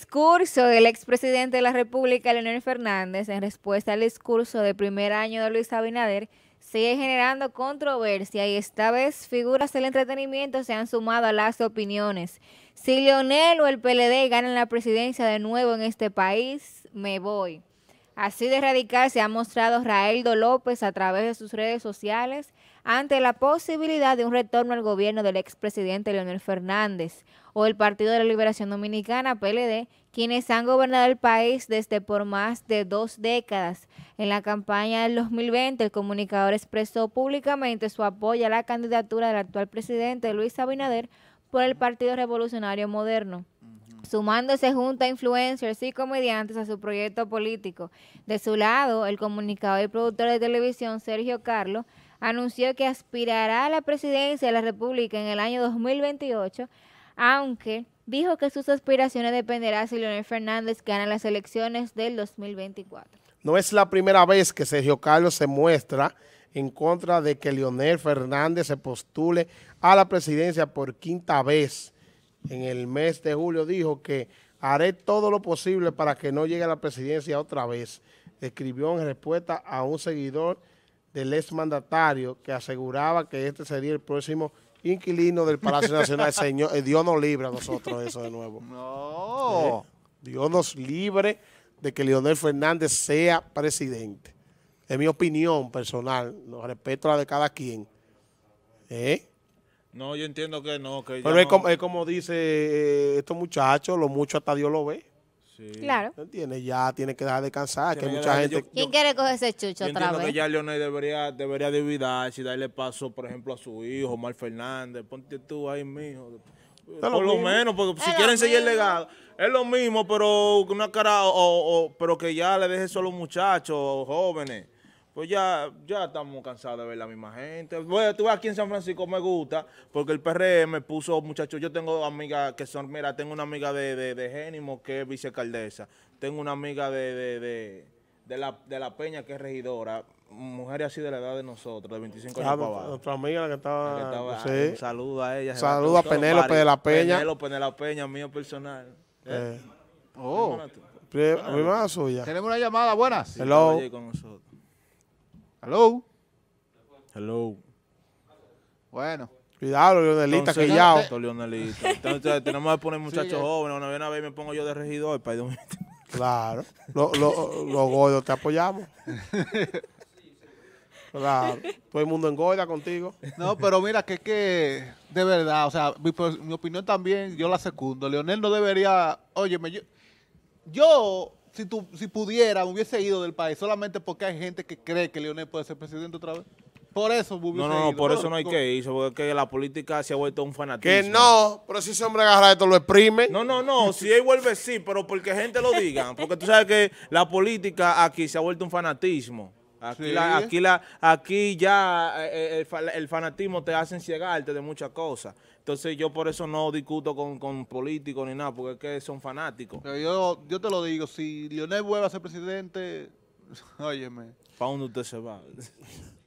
discurso del expresidente de la República, Leonel Fernández, en respuesta al discurso de primer año de Luis Abinader, sigue generando controversia y esta vez figuras del entretenimiento se han sumado a las opiniones. Si Leonel o el PLD ganan la presidencia de nuevo en este país, me voy. Así de radical se ha mostrado Raeldo López a través de sus redes sociales ante la posibilidad de un retorno al gobierno del expresidente Leonel Fernández o el Partido de la Liberación Dominicana, PLD, quienes han gobernado el país desde por más de dos décadas. En la campaña del 2020, el comunicador expresó públicamente su apoyo a la candidatura del actual presidente Luis Abinader por el Partido Revolucionario Moderno sumándose junto a influencers y comediantes a su proyecto político. De su lado, el comunicador y productor de televisión Sergio Carlos anunció que aspirará a la presidencia de la República en el año 2028, aunque dijo que sus aspiraciones dependerán si Leonel Fernández gana las elecciones del 2024. No es la primera vez que Sergio Carlos se muestra en contra de que Leonel Fernández se postule a la presidencia por quinta vez en el mes de julio dijo que haré todo lo posible para que no llegue a la presidencia otra vez. Escribió en respuesta a un seguidor del exmandatario que aseguraba que este sería el próximo inquilino del Palacio Nacional. Señor, eh, Dios nos libre a nosotros eso de nuevo. No. Eh, Dios nos libre de que Leonel Fernández sea presidente. Es mi opinión personal, no respeto la de cada quien. ¿Eh? No, yo entiendo que no. Que Pero es, como, es, como, dice eh, estos muchachos, lo mucho hasta Dios lo ve. Sí. Claro. ¿Entiendes? Ya tiene que dejar de cansar, que hay mucha gente... Yo, ¿Quién quiere coger ese chucho yo otra vez? que ya Leonel debería, debería dividirse y darle paso, por ejemplo, a su hijo, Omar Fernández. Ponte tú ahí, mijo. Por lo, lo menos, porque si quieren seguir el legado, es lo mismo, pero una cara, o, o, pero que ya le deje solo muchachos, jóvenes pues ya, ya estamos cansados de ver la misma gente. Bueno, tú aquí en San Francisco me gusta, porque el PRM puso, muchachos, yo tengo amigas que son, mira, tengo una amiga de, de, de Génimo, que es vicealcaldesa, tengo una amiga de, de, de, la, de la Peña, que es regidora, mujeres así de la edad de nosotros, de 25 años para abajo. Nuestra amiga la que estaba... que estaba sí. Saluda a ella. Saluda a Penélope de la Peña. Penélope de la Peña, mío personal. Eh. ¿Eh? Oh. Suya. Tenemos una llamada, buenas. Sí, Hello. Con nosotros. Hello. Hello. Bueno. Cuidado, Leonelita, que ya. Leonelita. Entonces tenemos que poner muchachos sí, jóvenes. Una vez, una vez me pongo yo de regidor para ir Claro. Los lo, lo gordos te apoyamos. Claro. Todo el mundo engorda contigo. No, pero mira que que, de verdad, o sea, mi, mi opinión también, yo la secundo. Leonel no debería, óyeme, yo, yo si, tu, si pudiera, me hubiese ido del país solamente porque hay gente que cree que Leonel puede ser presidente otra vez. Por eso No, no, no, por eso no hay que ir, porque la política se ha vuelto un fanatismo. Que no, pero si ese hombre agarra esto, lo exprime. No, no, no, si él vuelve sí, pero porque gente lo diga. Porque tú sabes que la política aquí se ha vuelto un fanatismo. Aquí, Sí. la- aquí, la, aquí ya eh, el, fa- el fanatismo te hace ciegarte de muchas cosas. Entonces yo por eso no discuto con, con políticos ni nada, porque es que son fanáticos. Pero yo, yo te lo digo, si Leonel vuelve a ser presidente, óyeme. ¿Para dónde usted se va?